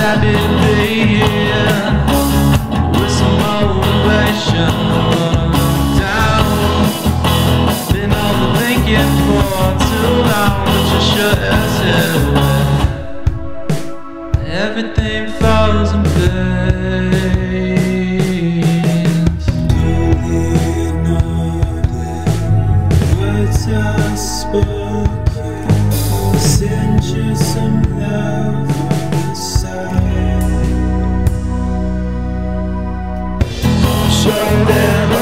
I did